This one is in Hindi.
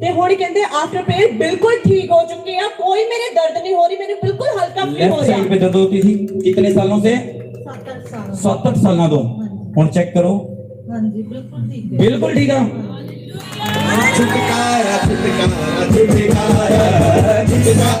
ते होड़ी कहते आफ्टर पेड बिल्कुल ठीक हो चुकी है। कोई मेरे दर्द नहीं हो रही मेरे बिल्कुल हल्का फील हो रहा है। पे दर्द होती थी कितने सालों से? सात आठ साल। ना दो। ਹੁਣ ਚੈੱਕ ਕਰੋ ਹਾਂਜੀ ਬਿਲਕੁਲ ਠੀਕ ਹੈ ਬਿਲਕੁਲ ਠੀਕ ਆ ਛੁਟਕਾਰਾ ਛੁਟਕਾਰਾ ਛੁਟਕਾਰਾ